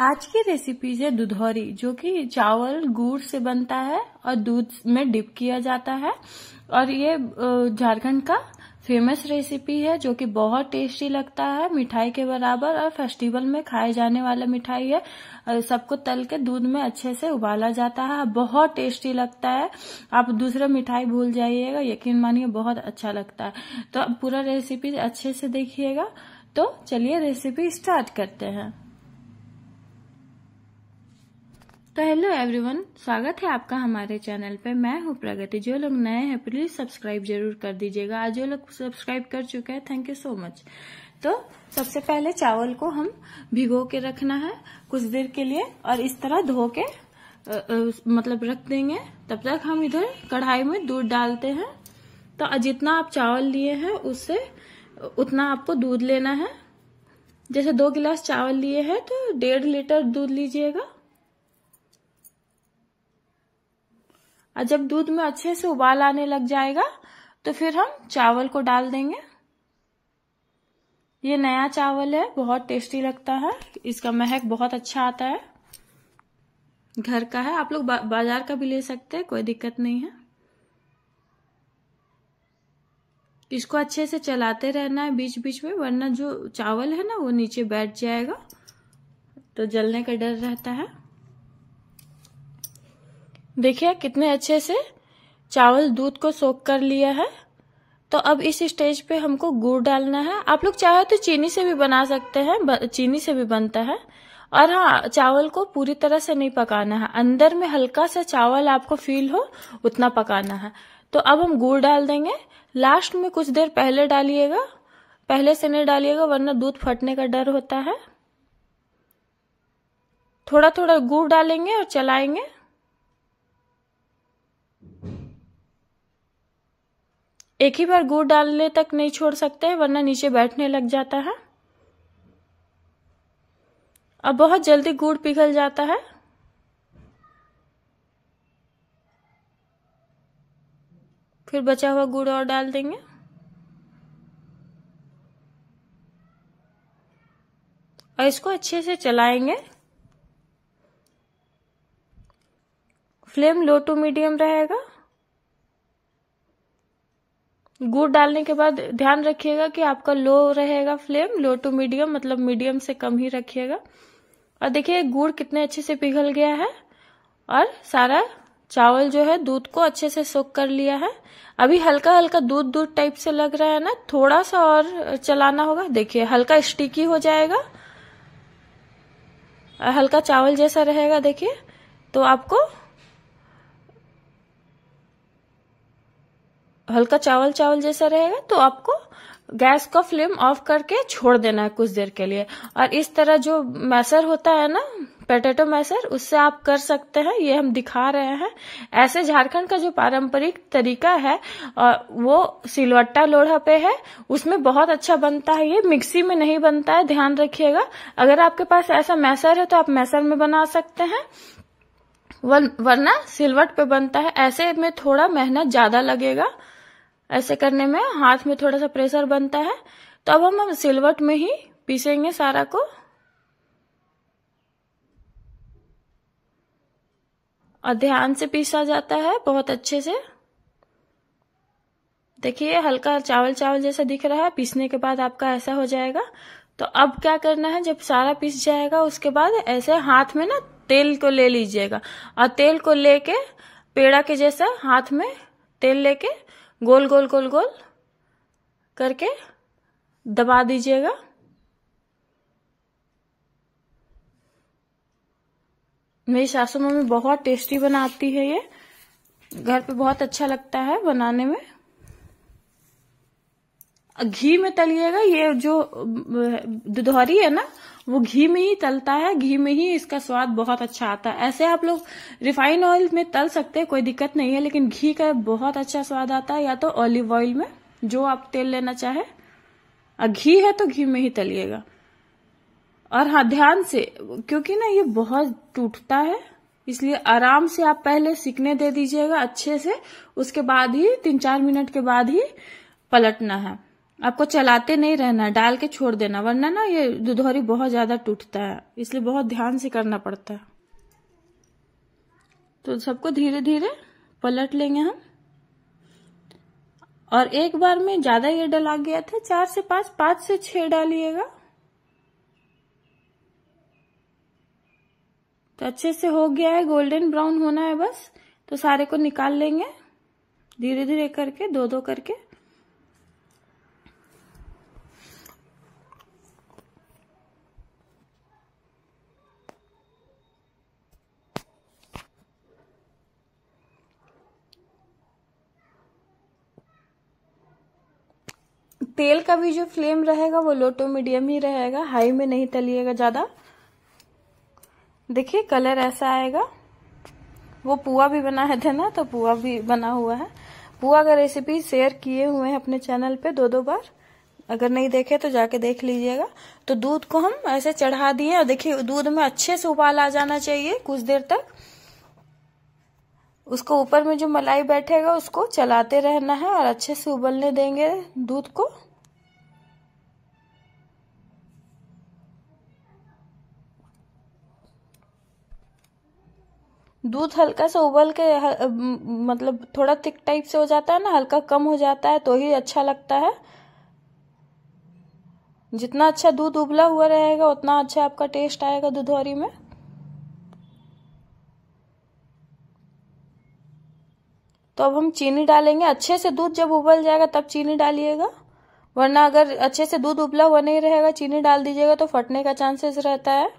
आज की रेसिपी है दुधौरी, जो कि चावल गुड़ से बनता है और दूध में डिप किया जाता है। और ये झारखंड का फ़ेमस रेसिपी है, जो कि बहुत टेस्टी लगता है, मिठाई के बराबर और फेस्टिवल में खाए जाने वाला मिठाई है। सबको तल के दूध में अच्छे से उबाला जाता है। बहुत टेस्टी लगता है। आप दूसरा मिठाई भूल जाइएगा, यकीन मानिए बहुत अच्छा लगता है। तो अब पूरा रेसिपी अच्छे से देखिएगा। तो चलिए रेसिपी स्टार्ट करते हैं। तो हेलो एवरीवन स्वागत है आपका हमारे चैनल पे। मैं हूँ प्रगति। जो लोग नए हैं प्लीज़ सब्सक्राइब ज़रूर कर दीजिएगा। आज जो लोग सब्सक्राइब कर चुके हैं थैंक यू सो मच तो सबसे पहले चावल को हम भिगो के रखना है कुछ देर के लिए और इस तरह धो के आ, आ, मतलब रख देंगे। तब तक हम इधर कढ़ाई में दूध डालते हैं। तो जितना आप चावल लिए हैं उससे उतना आपको दूध लेना है। जैसे दो गिलास चावल लिए हैं तो डेढ़ लीटर दूध लीजिएगा। और जब दूध में अच्छे से उबाल आने लग जाएगा तो फिर हम चावल को डाल देंगे। ये नया चावल है बहुत टेस्टी लगता है। इसका महक बहुत अच्छा आता है। घर का है आप लोग बा, बाज़ार का भी ले सकते हैं कोई दिक्कत नहीं है। इसको अच्छे से चलाते रहना है बीच बीच में वरना जो चावल है ना वो नीचे बैठ जाएगा तो जलने का डर रहता है। देखिए कितने अच्छे से चावल दूध को सोख कर लिया है। तो अब इस स्टेज पे हमको गुड़ डालना है। आप लोग चाहे तो चीनी से भी बना सकते हैं चीनी से भी बनता है। और हाँ चावल को पूरी तरह से नहीं पकाना है। अंदर में हल्का सा चावल आपको फील हो, उतना पकाना है। तो अब हम गुड़ डाल देंगे। लास्ट में कुछ देर पहले डालिएगा। पहले से नहीं डालिएगा, वरना दूध फटने का डर होता है। थोड़ा थोड़ा गुड़ डालेंगे और चलाएँगे। एक ही बार गुड़ डालने तक नहीं छोड़ सकते, वरना नीचे बैठने लग जाता है। अब बहुत जल्दी गुड़ पिघल जाता है। फिर बचा हुआ गुड़ और डाल देंगे। और इसको अच्छे से चलाएँगे। फ्लेम लो टू मीडियम रहेगा। गुड़ डालने के बाद ध्यान रखिएगा कि आपका लो रहेगा फ्लेम, लो टू मीडियम मतलब मीडियम से कम ही रखिएगा। और देखिए, गुड़ कितने अच्छे से पिघल गया है और सारा चावल जो है दूध को अच्छे से सोख कर लिया है। अभी हल्का हल्का दूध दूध टाइप से लग रहा है ना थोड़ा सा और चलाना होगा। देखिए, हल्का स्टिकी हो जाएगा। हल्का चावल जैसा रहेगा, देखिए तो आपको हल्का चावल चावल जैसा रहेगा तो आपको गैस का फ्लेम ऑफ़ करके छोड़ देना है कुछ देर के लिए। और इस तरह जो मैसर होता है ना, पोटैटो मैसर, उससे आप कर सकते हैं, ये हम दिखा रहे हैं। ऐसे झारखंड का जो पारंपरिक तरीका है वो सिलवट्टा लोढ़ा पे है, उसमें बहुत अच्छा बनता है, ये मिक्सी में नहीं बनता है, ध्यान रखिएगा। अगर आपके पास ऐसा मैसर है तो आप मैसर में बना सकते हैं। वरना सिलवट पे बनता है, ऐसे में थोड़ा मेहनत ज़्यादा लगेगा। ऐसे करने में हाथ में थोड़ा सा प्रेशर बनता है तो अब हम सिलवट में ही पीसेंगे सारा को। और ध्यान से पीसा जाता है बहुत अच्छे से। देखिए, हल्का चावल चावल जैसा दिख रहा है, पीसने के बाद आपका ऐसा हो जाएगा। तो अब क्या करना है, जब सारा पीस जाएगा, उसके बाद ऐसे हाथ में ना तेल को ले लीजिएगा। और तेल को लेके, पेड़ा के जैसा हाथ में तेल लेके गोल गोल गोल गोल करके दबा दीजिएगा। मेरी सासू मम्मी बहुत टेस्टी बनाती है ये। घर पे बहुत अच्छा लगता है बनाने में। घी में तलिएगा, ये जो दुधौरी है ना वो घी में ही तलता है, घी में ही इसका स्वाद बहुत अच्छा आता है। ऐसे आप लोग रिफाइंड ऑयल में तल सकते हैं, कोई दिक्कत नहीं है, लेकिन घी का बहुत अच्छा स्वाद आता है, या तो ऑलिव ऑयल में, जो आप तेल लेना चाहे। घी है तो घी में ही तलिएगा। और हाँ ध्यान से, क्योंकि ना ये बहुत टूटता है, इसलिए आराम से आप पहले सीखने दे दीजिएगा अच्छे से, उसके बाद ही, तीन चार मिनट के बाद ही पलटना है। आपको चलाते नहीं रहना, डाल के छोड़ देना, वरना ना ये दुधौरी बहुत ज़्यादा टूटता है, इसलिए बहुत ध्यान से करना पड़ता है। तो सबको धीरे धीरे पलट लेंगे हम। और एक बार में ज़्यादा ये डला गया था, चार से पाँच पाँच से छह डालिएगा। तो अच्छे से हो गया है, गोल्डन ब्राउन होना है बस तो सारे को निकाल लेंगे। धीरे धीरे करके दो दो करके। तेल का भी जो फ्लेम रहेगा वो लो टू मीडियम ही रहेगा हाई में नहीं तलिएगा ज़्यादा। देखिए कलर ऐसा आएगा। वो पुआ भी बना है थे ना तो पुआ भी बना हुआ है। पुआ का रेसिपी शेयर किए हुए हैं अपने चैनल पे दो दो बार। अगर नहीं देखे तो जाके देख लीजिएगा। तो दूध को हम ऐसे चढ़ा दिए और देखिए, दूध में अच्छे से उबाल आ जाना चाहिए कुछ देर तक। उसको ऊपर में जो मलाई बैठेगा, उसको चलाते रहना है और अच्छे से उबलने देंगे दूध को। दूध हल्का सा उबल के मतलब थोड़ा थिक टाइप से हो जाता है ना, हल्का कम हो जाता है तो ही अच्छा लगता है। जितना अच्छा दूध उबला हुआ रहेगा, उतना अच्छा आपका टेस्ट आएगा दूधौरी में। तो अब हम चीनी डालेंगे। अच्छे से दूध जब उबल जाएगा, तब चीनी डालिएगा। वरना अगर अच्छे से दूध उबला हुआ नहीं रहेगा, चीनी डाल दीजिएगा तो फटने का चांसेस रहता है।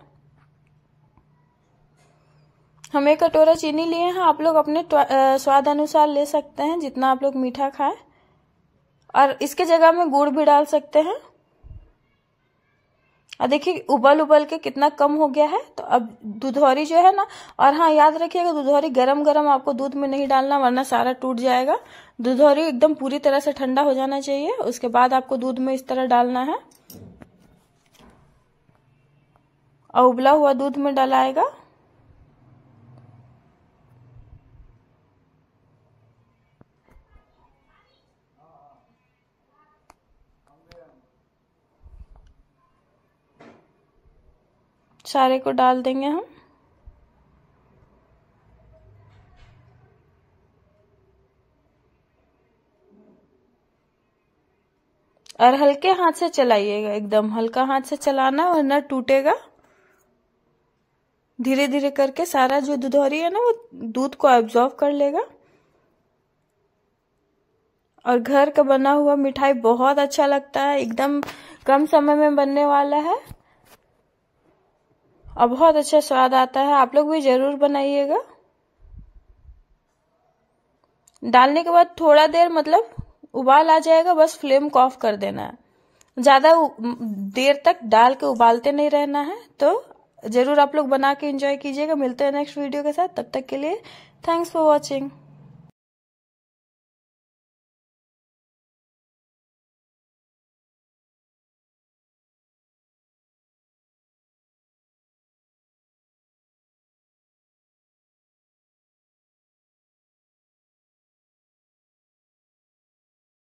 हम एक कटोरा चीनी लिए हैं, आप लोग अपने स्वाद अनुसार ले सकते हैं, जितना आप लोग मीठा खाएँ। और इसके जगह में गुड़ भी डाल सकते हैं। और देखिए, उबल उबल के कितना कम हो गया है तो अब दूधौरी जो है ना, और हाँ याद रखिएगा दूधौरी गरम गरम आपको दूध में नहीं डालना, वरना सारा टूट जाएगा। दूधौरी एकदम पूरी तरह से ठंडा हो जाना चाहिए, उसके बाद आपको दूध में इस तरह डालना है। और उबला हुआ दूध में डलाएगा। सारे को डाल देंगे हम। और हल्के हाथ से चलाइएगा एकदम। हल्का हाथ से चलाना वरना टूटेगा। धीरे धीरे करके सारा जो दूधौरी है ना, वो दूध को एब्जॉर्व कर लेगा। और घर का बना हुआ मिठाई बहुत अच्छा लगता है। एकदम कम समय में बनने वाला है। और बहुत अच्छा स्वाद आता है। आप लोग भी ज़रूर बनाइएगा। डालने के बाद थोड़ा देर मतलब उबाल आ जाएगा, बस फ्लेम को ऑफ़ कर देना है। ज़्यादा देर तक डाल के उबालते नहीं रहना है तो ज़रूर आप लोग बना के एंजॉय कीजिएगा। मिलते हैं नेक्स्ट वीडियो के साथ। तब तक के लिए थैंक्स फॉर वॉचिंग